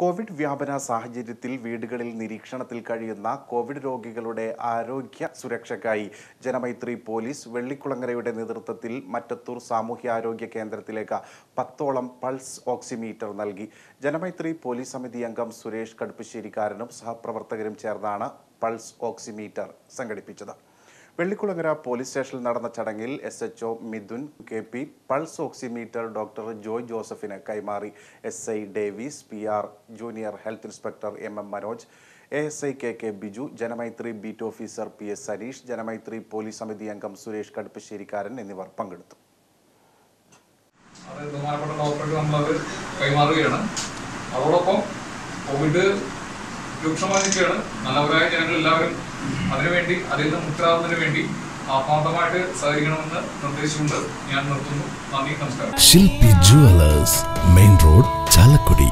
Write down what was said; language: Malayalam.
കോവിഡ് വ്യാപന സാഹചര്യത്തിൽ വീടുകളിൽ നിരീക്ഷണത്തിൽ കഴിയുന്ന കോവിഡ് രോഗികളുടെ ആരോഗ്യ സുരക്ഷയ്ക്കായി ജനമൈത്രി പോലീസ് വെള്ളിക്കുളങ്ങരയുടെ നേതൃത്വത്തിൽ മറ്റത്തൂർ സാമൂഹ്യാരോഗ്യ കേന്ദ്രത്തിലേക്ക് പത്തോളം പൾസ് ഓക്സിമീറ്റർ നൽകി. ജനമൈത്രി പോലീസ് സമിതി അംഗം സുരേഷ് കടുപ്പശ്ശേരിക്കാരനും സഹപ്രവർത്തകരും ചേർന്നാണ് പൾസ് ഓക്സിമീറ്റർ സംഘടിപ്പിച്ചത്. വെള്ളിക്കുളങ്ങര പോലീസ് സ്റ്റേഷനിൽ നടന്ന ചടങ്ങിൽ S H O Mithun K P pulse oximeter doctor Joy ജോസഫിന് കൈമാറി. S I Davis P R junior health inspector M M Manoj A S I K K Biju Janamaithri beat officer P S Saneesh Janamaithri police സമിതി അംഗം സുരേഷ് കടുപ്പശ്ശേരിക്കാരൻ എന്നിവർ പങ്കെടുത്തു. അത് കൈമാറുകയാണ്. അതോടൊപ്പം കോവിഡ് രൂക്ഷമായി നിൽക്കുകയാണ് നല്ലവരായ ജനങ്ങൾ എല്ലാവരും അതിനുവേണ്ടി അതിൽ നിന്ന് മുക്തരാകുന്നതിന് വേണ്ടി ആത്മാർത്ഥമായിട്ട് സഹകരിക്കണമെന്ന് നിർദ്ദേശിച്ചുകൊണ്ട് ഞാൻ നിർത്തുന്നു. നന്ദി നമസ്കാരം. ശില്പി ജുവലേഴ്സ് മെയിൻ റോഡ് ചാലക്കുടി.